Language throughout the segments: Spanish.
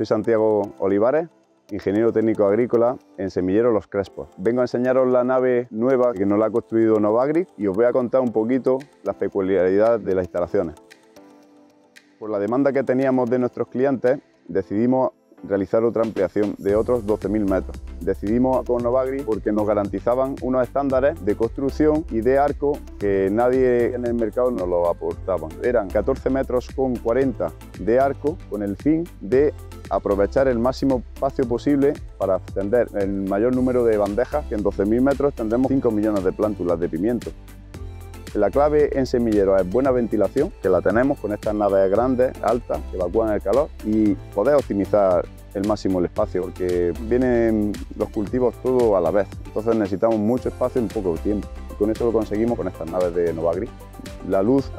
Soy Santiago Olivares, ingeniero técnico agrícola en Semillero Los Crespos. Vengo a enseñaros la nave nueva que nos la ha construido Novagri y os voy a contar un poquito las peculiaridades de las instalaciones. Por la demanda que teníamos de nuestros clientes, decidimos realizar otra ampliación de otros 12.000 metros. Decidimos con Novagri porque nos garantizaban unos estándares de construcción y de arco que nadie en el mercado nos lo aportaba. Eran 14 metros con 40 de arco con el fin de aprovechar el máximo espacio posible para extender el mayor número de bandejas, que en 12.000 metros tendremos 5 millones de plántulas de pimiento. La clave en semilleros es buena ventilación, que la tenemos con estas naves grandes, altas, que evacúan el calor y poder optimizar el máximo el espacio, porque vienen los cultivos todo a la vez, entonces necesitamos mucho espacio en poco tiempo. Con eso lo conseguimos con estas naves de Novagri. La luz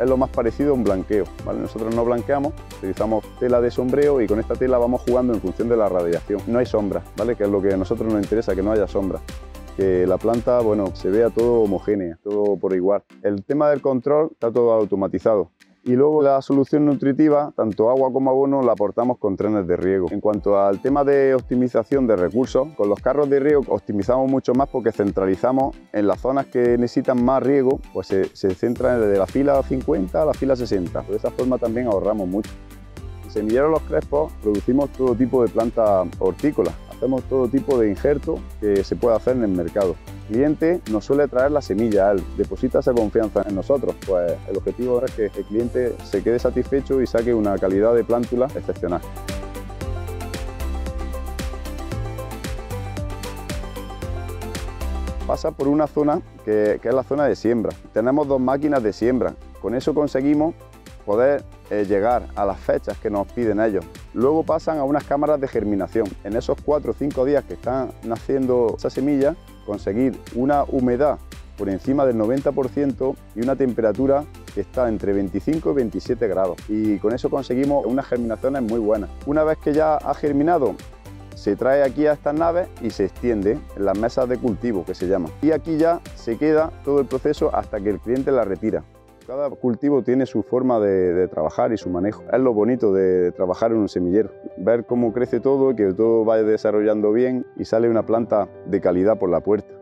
es, lo más parecido a un blanqueo, nosotros no blanqueamos, utilizamos tela de sombreo y con esta tela vamos jugando en función de la radiación. No hay sombra, ¿vale? que es lo que a nosotros nos interesa, que no haya sombra que la planta bueno, se vea todo homogénea, todo por igual. El tema del control está todo automatizado. Y luego la solución nutritiva, tanto agua como abono, la aportamos con trenes de riego. En cuanto al tema de optimización de recursos, con los carros de riego optimizamos mucho más porque centralizamos en las zonas que necesitan más riego, pues se, centran desde la fila 50 a la fila 60. De esa forma también ahorramos mucho. En Semillero Los Crespos producimos todo tipo de plantas hortícolas, hacemos todo tipo de injerto que se puede hacer en el mercado. El cliente nos suele traer la semilla, él deposita esa confianza en nosotros, pues el objetivo es que el cliente se quede satisfecho y saque una calidad de plántula excepcional. Pasa por una zona que es la zona de siembra. Tenemos dos máquinas de siembra. Con eso conseguimos poder eh, llegar a las fechas que nos piden ellos. Luego pasan a unas cámaras de germinación. En esos cuatro o cinco días que están naciendo esa semilla, conseguir una humedad por encima del 90% y una temperatura que está entre 25 y 27 grados. Y con eso conseguimos unas germinaciones muy buenas. Una vez que ya ha germinado, se trae aquí a estas naves y se extiende en las mesas de cultivo que se llaman. Y aquí ya se queda todo el proceso hasta que el cliente la retira. Cada cultivo tiene su forma de, trabajar y su manejo. Es lo bonito de trabajar en un semillero, ver cómo crece todo, que todo vaya desarrollando bien y sale una planta de calidad por la puerta.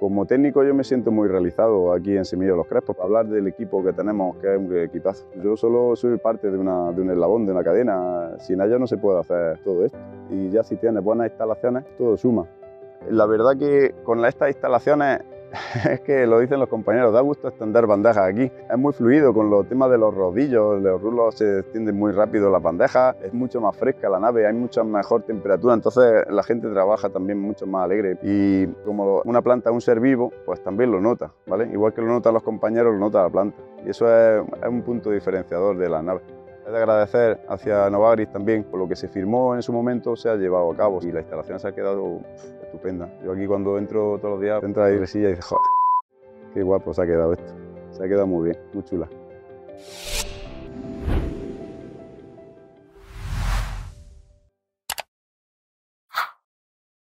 Como técnico yo me siento muy realizado aquí en Semillero Los Crespos, hablar del equipo que tenemos, que es un equipazo. Yo solo soy parte de, una, de un eslabón, de una cadena, sin ella no se puede hacer todo esto. Y ya si tienes buenas instalaciones, todo suma. La verdad que con estas instalaciones es que lo dicen los compañeros, da gusto extender bandejas aquí. Es muy fluido con los temas de los rodillos, los rulos se extienden muy rápido las bandejas, es mucho más fresca la nave, hay mucha mejor temperatura, entonces la gente trabaja también mucho más alegre. Y como una planta es un ser vivo, pues también lo nota, ¿vale? Igual que lo notan los compañeros, lo nota la planta. Y eso es, es un punto diferenciador de la nave. Es de agradecer hacia Novagris también por lo que se firmó en su momento, se ha llevado a cabo y la instalación se ha quedado Yo aquí cuando entro todos los días, entra ahí resilla y dice, joder, qué guapo se ha quedado esto. Se ha quedado muy bien, muy chula.